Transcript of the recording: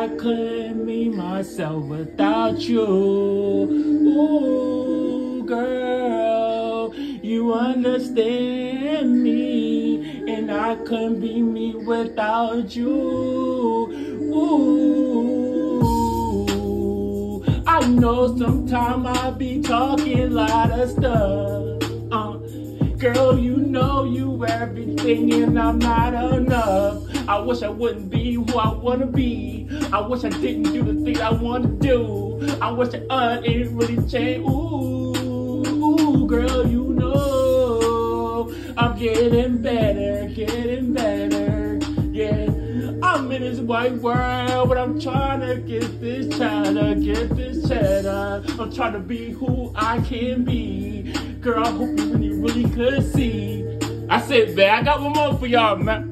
I couldn't be myself without you. Ooh, girl, you understand me, and I couldn't be me without you. Ooh, I know sometimes I be talking a lot of stuff. Uh, girl, you know you everything, and I'm not enough. I wish I wouldn't be who I wanna be. I wish I didn't do the things I wanna do. I wish I ain't really changed. Ooh, ooh, girl, you know I'm getting better, getting better. Yeah, I'm in this white world, but I'm trying to get this cheddar, get this cheddar. I'm trying to be who I can be. Girl, I hope you really, really could see. I said, man, I got one more for y'all, man.